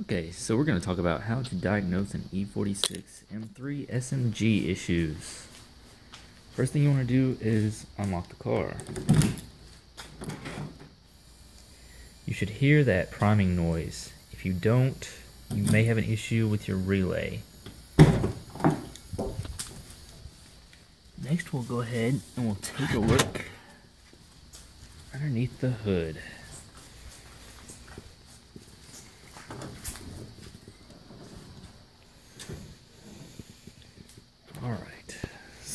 Okay, so we're going to talk about how to diagnose an E46 M3 SMG issues. First thing you want to do is unlock the car. You should hear that priming noise. If you don't, you may have an issue with your relay. Next we'll go ahead and we'll take a look underneath the hood.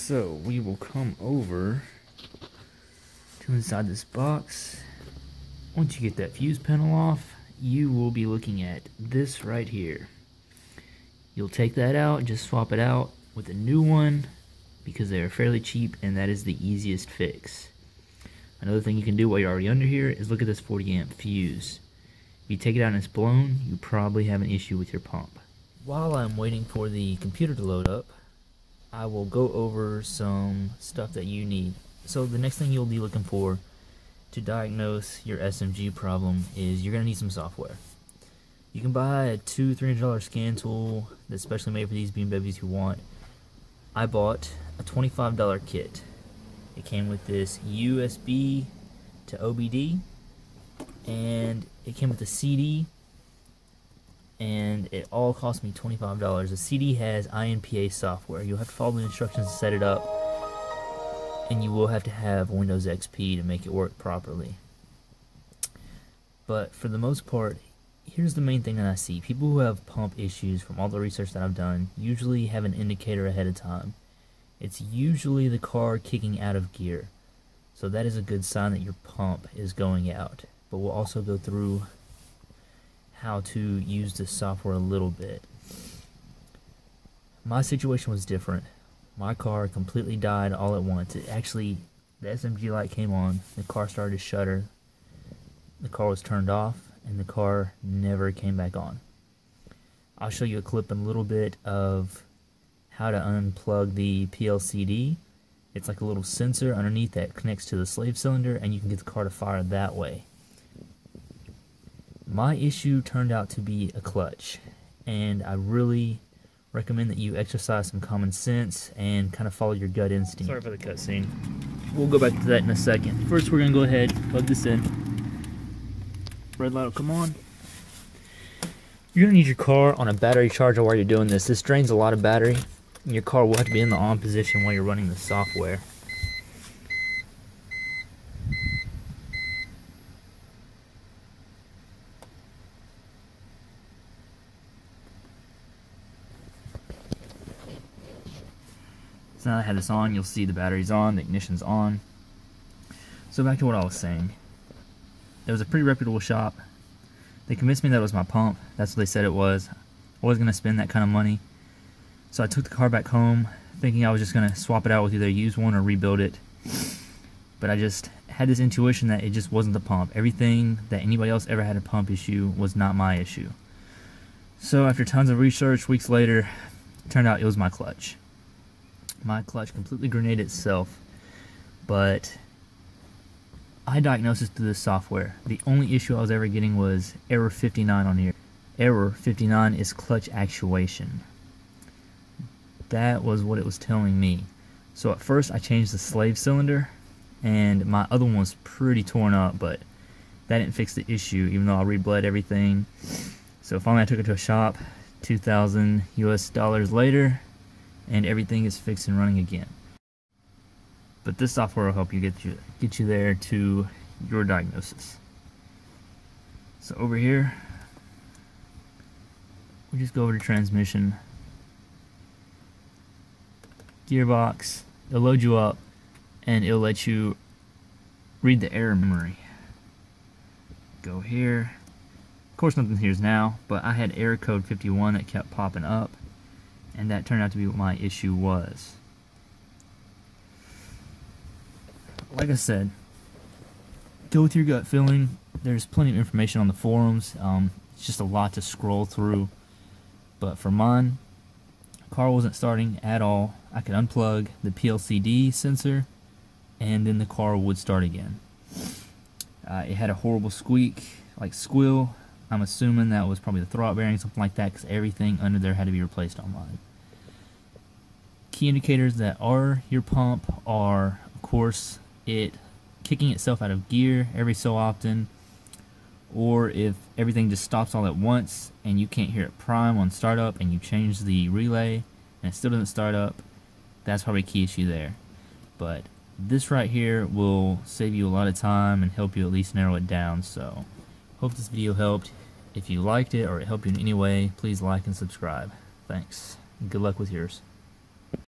So we will come over to inside this box. Once you get that fuse panel off, you will be looking at this right here. You'll take that out, just swap it out with a new one because they are fairly cheap and that is the easiest fix. Another thing you can do while you're already under here is look at this 40 amp fuse. If you take it out and it's blown, you probably have an issue with your pump. While I'm waiting for the computer to load up, I will go over some stuff that you need. So the next thing you'll be looking for to diagnose your SMG problem is you're going to need some software. You can buy a two, three hundred dollar scan tool that's specially made for these BMWs who want. I bought a twenty-five dollar kit. It came with this USB to OBD, and it came with a CD, and it all cost me $25. The CD has INPA software. You'll have to follow the instructions to set it up, and you will have to have Windows XP to make it work properly. But for the most part, here's the main thing that I see. People who have pump issues from all the research that I've done usually have an indicator ahead of time. It's usually the car kicking out of gear. So that is a good sign that your pump is going out. But we'll also go through how to use this software a little bit. My situation was different. My car completely died all at once. It actually, the SMG light came on, the car started to shudder, the car was turned off, and the car never came back on. I'll show you a clip in a little bit of how to unplug the PLCD. It's like a little sensor underneath that connects to the slave cylinder and you can get the car to fire that way. My issue turned out to be a clutch and I really recommend that you exercise some common sense and kind of follow your gut instinct. Sorry for the cutscene. We'll go back to that in a second. First we're going to go ahead, plug this in. Red light will come on. You're going to need your car on a battery charger while you're doing this. This drains a lot of battery. Your car will have to be in the on position while you're running the software. So now I have this on, you'll see the battery's on, the ignition's on. So back to what I was saying. It was a pretty reputable shop. They convinced me that it was my pump. That's what they said it was. I wasn't going to spend that kind of money. So I took the car back home thinking I was just going to swap it out with either use one or rebuild it. But I just had this intuition that it just wasn't the pump. Everything that anybody else ever had a pump issue was not my issue. So after tons of research, weeks later, turned out it was my clutch my clutch completely grenade itself, but I diagnosed this through the software. The only issue I was ever getting was error 59 on here. Error 59 is clutch actuation. That was what it was telling me. So at first I changed the slave cylinder and my other one was pretty torn up, but that didn't fix the issue even though I rebled everything. So finally I took it to a shop, 2000 US dollars later, and everything is fixed and running again. But this software will help you get you get you there to your diagnosis. So over here, we just go over to transmission, gearbox, it'll load you up, and it'll let you read the error memory. Go here. Of course, nothing here is now, but I had error code 51 that kept popping up and that turned out to be what my issue was. Like I said, go with your gut feeling. There's plenty of information on the forums. Um, it's just a lot to scroll through. But for mine, car wasn't starting at all. I could unplug the PLCD sensor, and then the car would start again. Uh, it had a horrible squeak, like squeal, I'm assuming that was probably the throwout bearing, something like that, because everything under there had to be replaced on mine. Key indicators that are your pump are, of course, it kicking itself out of gear every so often, or if everything just stops all at once and you can't hear it prime on startup and you change the relay and it still doesn't start up, that's probably a key issue there. But this right here will save you a lot of time and help you at least narrow it down. So, hope this video helped. If you liked it or it helped you in any way, please like and subscribe. Thanks. Good luck with yours.